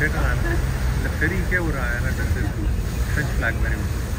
फिर उड़ाना फिर ही क्या है ना फ्रेंच फ्लैग मेरे मुझे